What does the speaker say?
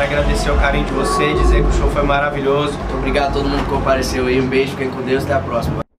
para agradecer o carinho de você, dizer que o show foi maravilhoso. Muito obrigado a todo mundo que compareceu aí. Um beijo, fiquem com Deus, até a próxima.